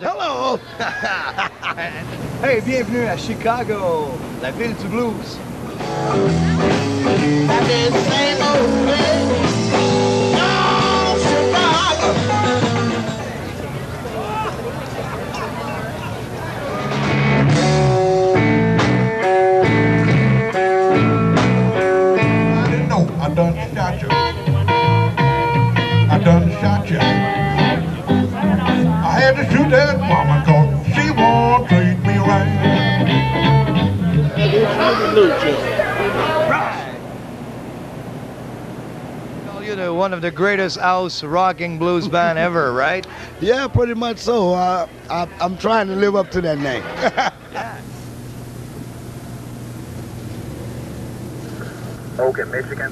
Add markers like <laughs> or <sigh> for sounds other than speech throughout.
Hello! <laughs> hey, bienvenue à Chicago, la ville du blues. I didn't know. I done I had to shoot that woman cause she won't treat me right. Call you know, one of the greatest house rocking blues <laughs> band ever, right? Yeah, pretty much so. Uh, I, I'm trying to live up to that name. <laughs> Okay, Michigan.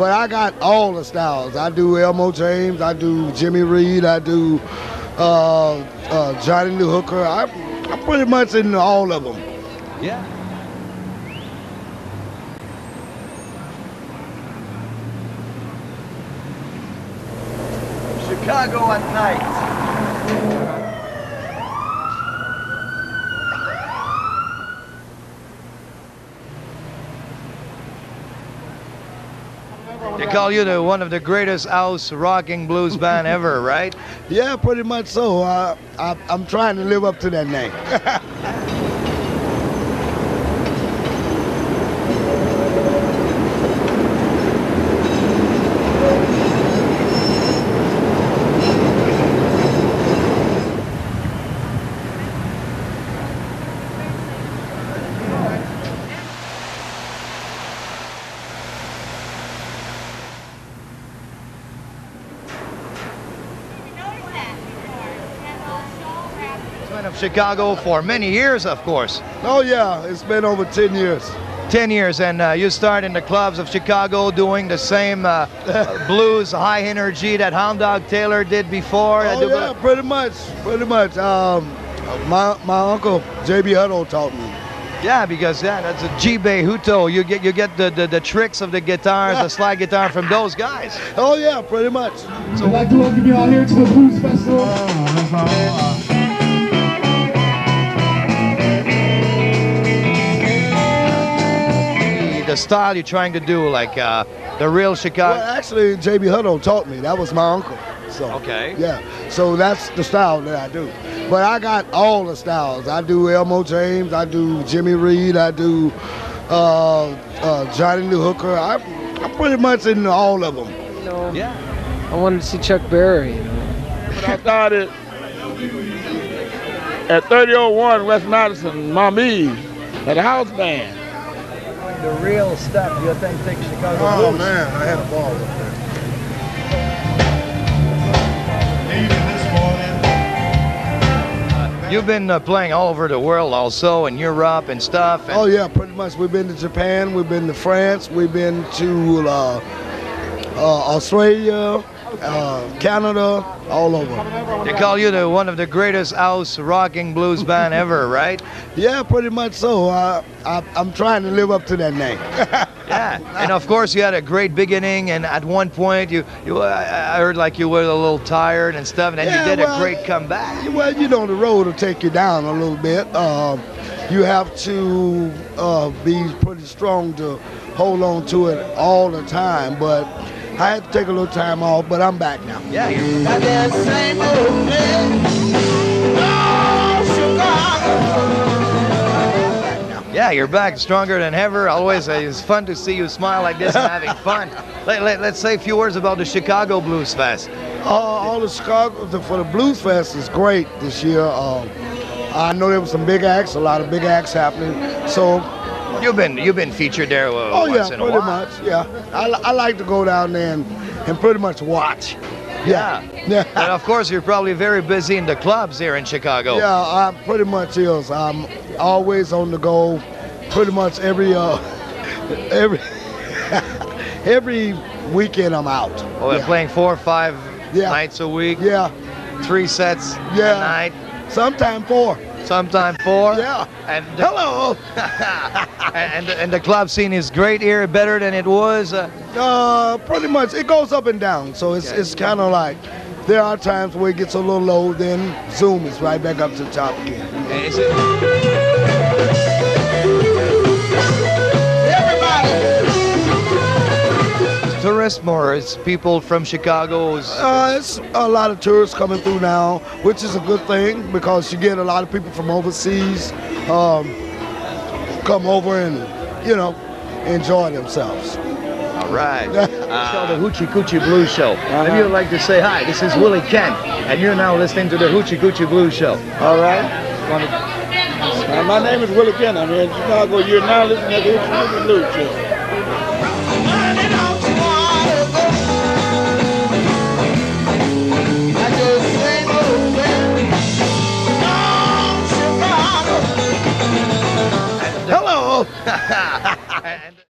But I got all the styles. I do Elmore James, I do Jimmy Reed, I do uh, uh, John Lee Hooker. I, I'm pretty much in all of them. Yeah. Chicago at night. Call you the one of the greatest house rocking blues band ever, right? <laughs> Yeah, pretty much so. Uh, I, I'm trying to live up to that name. <laughs> Been of Chicago for many years, of course. oh yeah, it's been over 10 years. 10 years and uh, you start in the clubs of Chicago doing the same uh, <laughs> blues high energy that Hound Dog Taylor did before. Oh yeah, pretty much, pretty much. Um, my my uncle J.B. Hutto taught me. Yeah, because yeah, that's a J.B. Hutto. You get you get the, the, the tricks of the guitars, the <laughs> slide guitar from those guys. Oh yeah, pretty much. I'd like to welcome you all here to the Blues Festival. The, the style you're trying to do, like uh, the real Chicago. Well, actually, J.B. Hutto taught me. That was my uncle. So Okay. yeah, so that's the style that I do. But I got all the styles. I do Elmore James, I do Jimmy Reed, I do uh, uh, John Lee Hooker. I, I'm pretty much in all of them. You know, Yeah. I wanted to see Chuck Berry. You know. I started at 3001 West Madison, Mommy, at the house band. The real stuff, you authentic Chicago Oh man, I had a ball up there. Even this morning. You've been uh, playing all over the world, also in Europe and stuff. And Oh yeah, pretty much. We've been to Japan, we've been to France, we've been to uh, uh, Australia, uh, Canada, all over. They call you the one of the greatest house rocking blues band ever, right? Yeah, pretty much so. Uh, I, I'm trying to live up to that name. <laughs> Yeah, and of course you had a great beginning, and at one point you, you I heard like you were a little tired and stuff, and then Yeah, you did well, a great comeback. well, you know, the road will take you down a little bit. Um, you have to uh, be pretty strong to hold on to it all the time. But I had to take a little time off, but I'm back now. Yeah, you're, yeah, you're back stronger than ever. Always, uh, it's fun to see you smile like this and <laughs> having fun. Let, let, let's say a few words about the Chicago Blues Fest. Uh, all the Chicago the, for the Blues Fest is great this year. Um, I know there was some big acts, a lot of big acts happening. So, You've been you've been featured there uh, oh once yeah, in a pretty while. much, yeah. I, I like to go down there and, and pretty much watch. Yeah. Yeah. <laughs> And of course, you're probably very busy in the clubs here in Chicago. Yeah, I pretty much is. I'm always on the go. Pretty much every uh, <laughs> every <laughs> every weekend I'm out. Well, yeah. playing four or five Yeah. nights a week, Yeah, three sets Yeah. a night, sometime four. Sometime four. <laughs> Yeah. And Hello. <laughs> and, and the club scene is great here, better than it was. Uh, Uh, pretty much it goes up and down. So it's Okay. it's kind of like there are times where it gets a little low, then zoom is right back up to the top again. Tourists more. It's people from Chicago. Is, Uh, it's a lot of tourists coming through now, which is a good thing because you get a lot of people from overseas um, come over and, you know, enjoy themselves. all right. Uh, <laughs> it's the Hoochie Coochie Blues Show. If you'd like to say hi, this is Willie Kent, and you're now listening to the Hoochie Coochie Blues Show. All right. Uh, my name is Willie Kent. I'm here in Chicago. You're now listening to the Hoochie Coochie Blues Show.